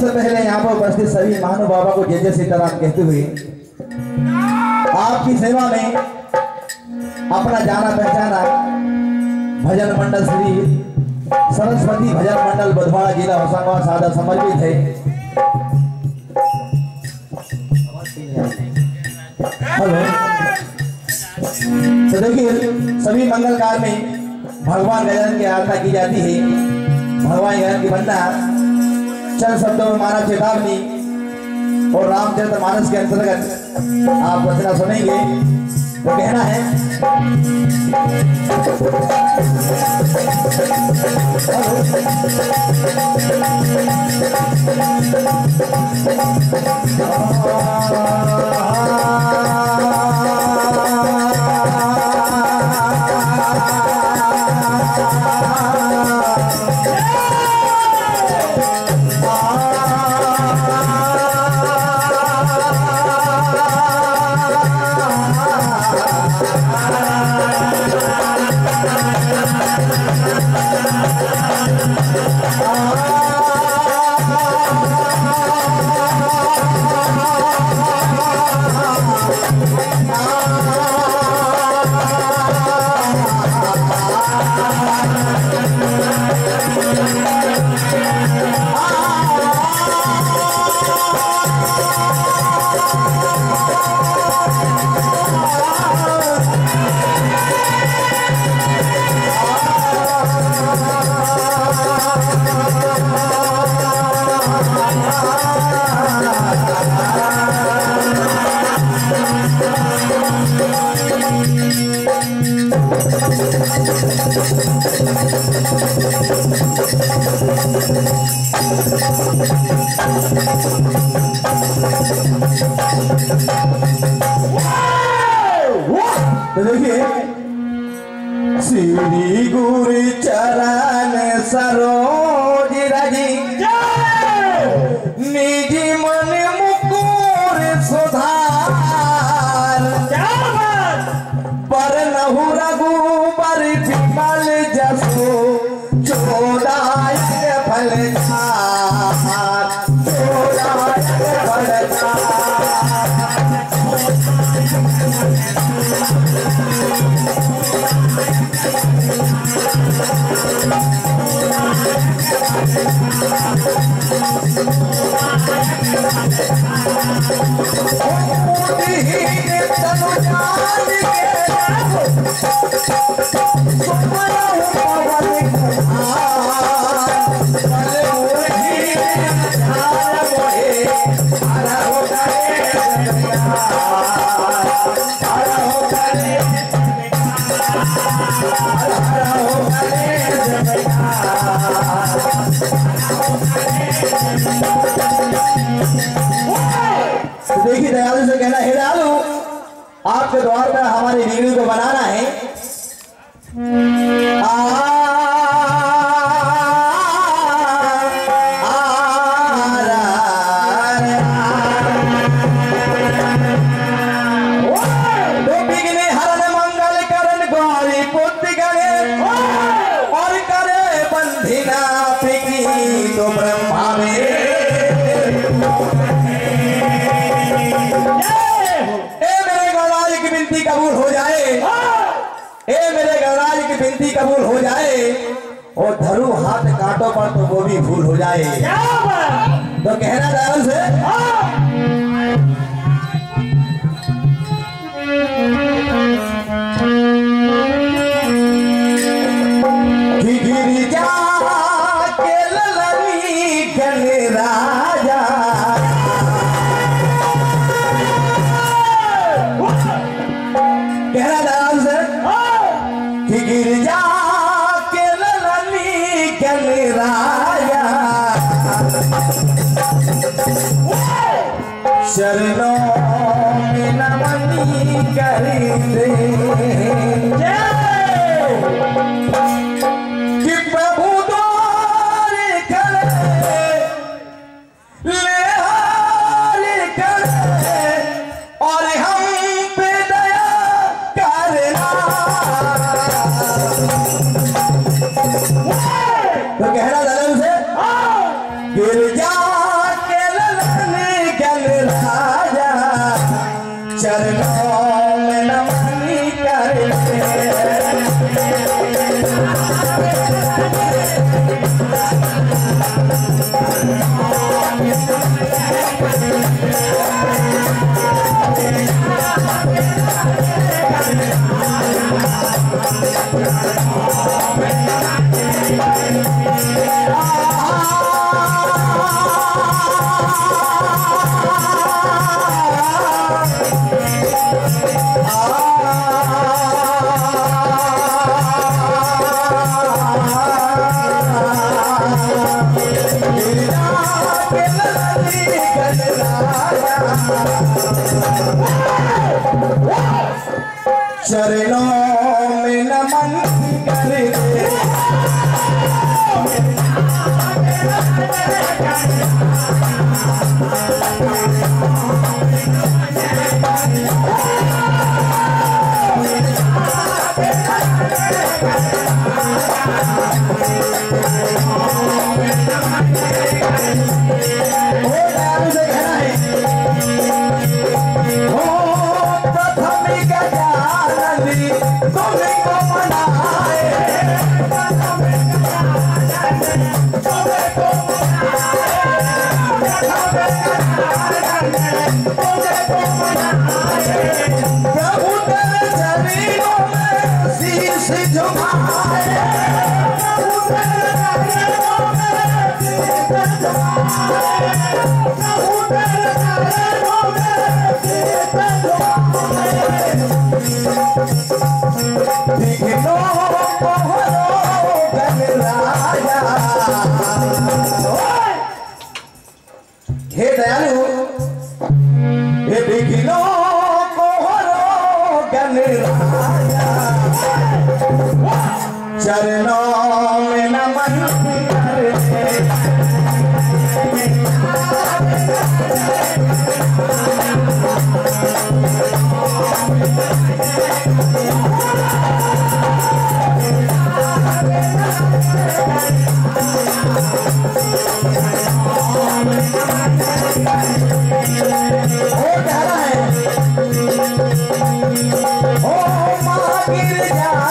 सबसे पहले यहाँ पर उपस्थित सभी महानु बाबा को जय जय सीताराम कहते हुए आपकी सेवा में अपना जाना पहचाना भजन मंडल श्री सरस्वती भजन मंडल बुधवाड़ा जिला होशंगाबाद सादा समर्पित है। हेलो। तो देखिए, सभी मंगल काल में भगवान गजानन की आराधना की जाती है। भगवान गजानन की वंदना चंद शब्दों में मानव चेतावनी और रामचरित मानस के अंतर्गत आप रचना सुनेंगे। तो कहना है तो देखिए श्री गुरु चरण सरोज रज़ी निजी मन मुकुर सुधार पर नहु रघुबर विमल जसो तो देखिए दयालु से कहना है दयालु आपके द्वार पर हमारी वीडियो को बनाना है। आ, देवराज की विनती कबूल हो जाए और धरु हाथ काटो पर तो वो भी भूल हो जाए। तो कहना दावन से? हाँ। शरणों में नमनी कर Oh, बनाए हे दयालु हे बिघिनो कोहरो गनराया चरणों में नमन